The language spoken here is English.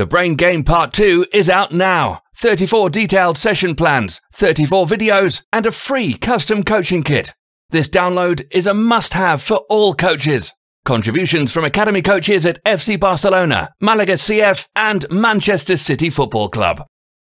The Brain Game Part 2 is out now. 34 detailed session plans, 34 videos, and a free custom coaching kit. This download is a must have for all coaches. Contributions from Academy coaches at FC Barcelona, Malaga CF, and Manchester City Football Club.